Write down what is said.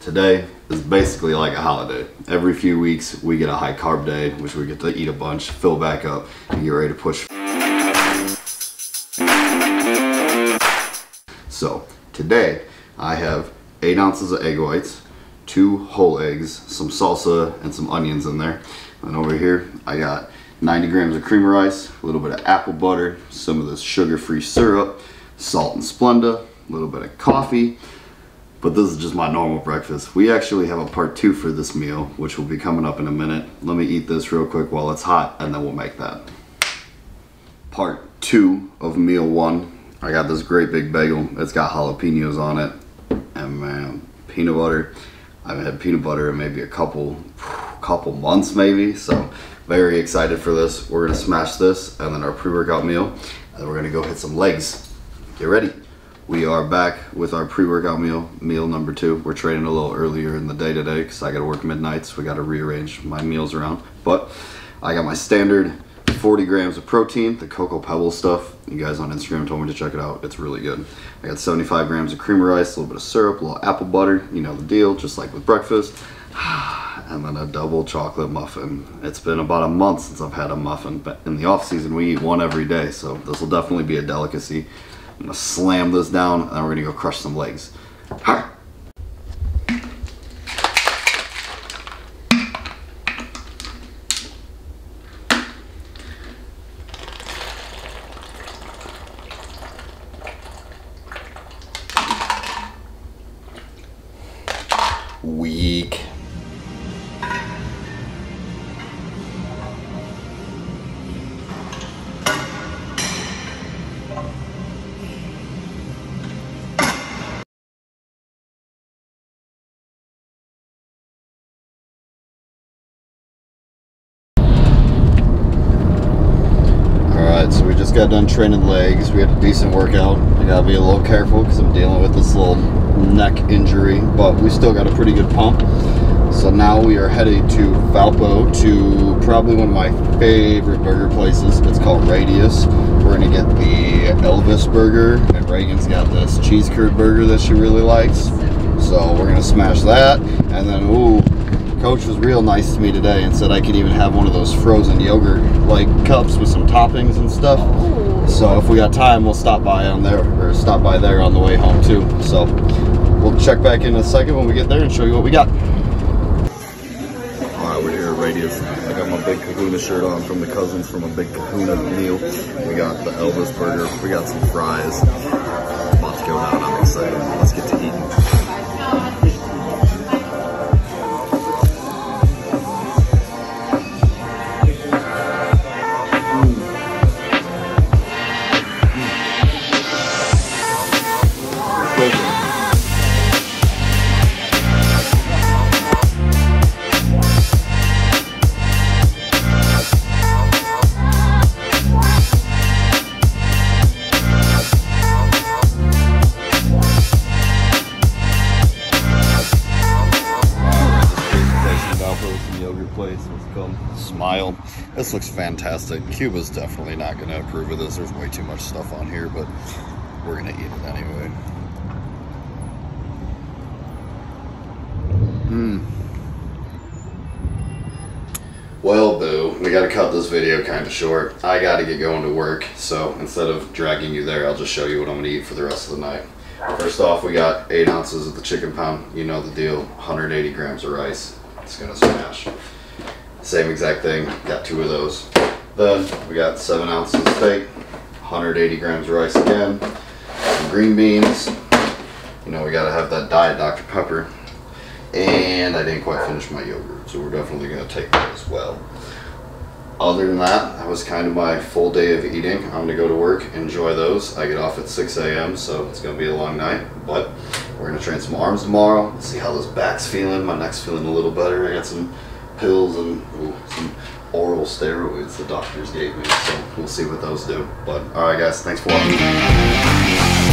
Today is basically like a holiday. Every few weeks we get a high carb day, which we get to eat a bunch, fill back up, and get ready to push. So today I have eight ounces of egg whites, two whole eggs, some salsa, and some onions in there. And over here I got 90 grams of cream of rice, a little bit of apple butter, some of this sugar-free syrup, salt and Splenda, a little bit of coffee. But this is just my normal breakfast. We actually have a part two for this meal, which will be coming up in a minute. Let me eat this real quick while it's hot, and then we'll make that. Part two of meal one. I got this great big bagel. It's got jalapenos on it, and man, peanut butter. I haven't had peanut butter in maybe a couple, couple months maybe. So very excited for this. We're gonna smash this, and then our pre-workout meal, and we're gonna go hit some legs. Get ready. We are back with our pre-workout meal, meal number two. We're training a little earlier in the day today because I got to work midnights. We got to rearrange my meals around. But I got my standard 40 grams of protein, the Cocoa Pebble stuff. You guys on Instagram told me to check it out. It's really good. I got 75 grams of cream of rice, a little bit of syrup, a little apple butter. You know the deal, just like with breakfast. And then a double chocolate muffin. It's been about a month since I've had a muffin, but in the off season we eat one every day, so this will definitely be a delicacy. I'm gonna slam this down and we're gonna go crush some legs. Weak. Just got done training legs. We had a decent workout. I gotta be a little careful because I'm dealing with this little neck injury, but we still got a pretty good pump. So now we are headed to Valpo to probably one of my favorite burger places. It's called Radius. We're gonna get the Elvis burger, and Reagan's got this cheese curd burger that she really likes. So we're gonna smash that, and then ooh, Coach was real nice to me today and said I could even have one of those frozen yogurt like cups with some toppings and stuff. Oh. So if we got time, we'll stop by on there or stop by there on the way home too. So we'll check back in a second when we get there and show you what we got. All right, we're here at Radius. I got my Big Kahuna shirt on from the cousins from a Big Kahuna meal. We got the Elvis burger. We got some fries. Place. Smile. This looks fantastic. Cuba's definitely not going to approve of this. There's way too much stuff on here, but we're going to eat it anyway. Mmm. Well, Boo, we got to cut this video kind of short. I got to get going to work, so instead of dragging you there, I'll just show you what I'm going to eat for the rest of the night. First off, we got 8 ounces of the chicken pound. You know the deal. 180 grams of rice. It's to smash. Same exact thing. Got two of those. Then we got 7 ounces of steak. 180 grams of rice again. Some green beans. You know, we got to have that diet Dr. Pepper. And I didn't quite finish my yogurt, so we're definitely to take that as well. Other than that, that was kind of my full day of eating. I'm to go to work, enjoy those. I get off at 6 a.m., so it's to be a long night. But we're to train some arms tomorrow, see how this back's feeling. My neck's feeling a little better. I got some pills and ooh, some oral steroids the doctors gave me, so we'll see what those do. But alright, guys, thanks for watching.